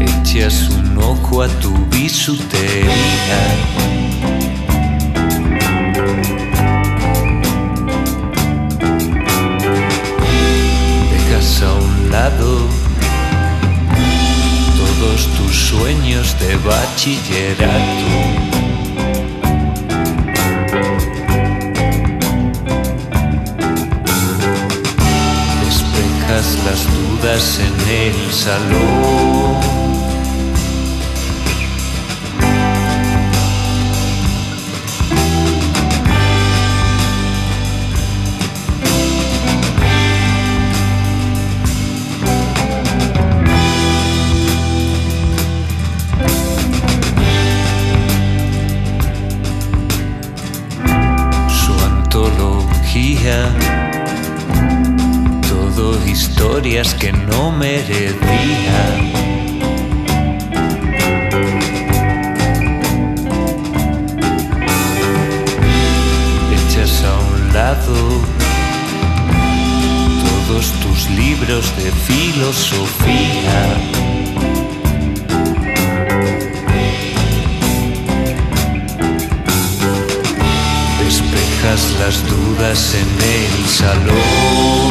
echas un ojo a tu bisutería. Dejas a un lado todos tus sueños de bachillerato. Las dudas en el salón. Su antología historias que no merecía. Echas a un lado todos tus libros de filosofía. Las dudas en el salón.